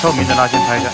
透明的拉线拍一下。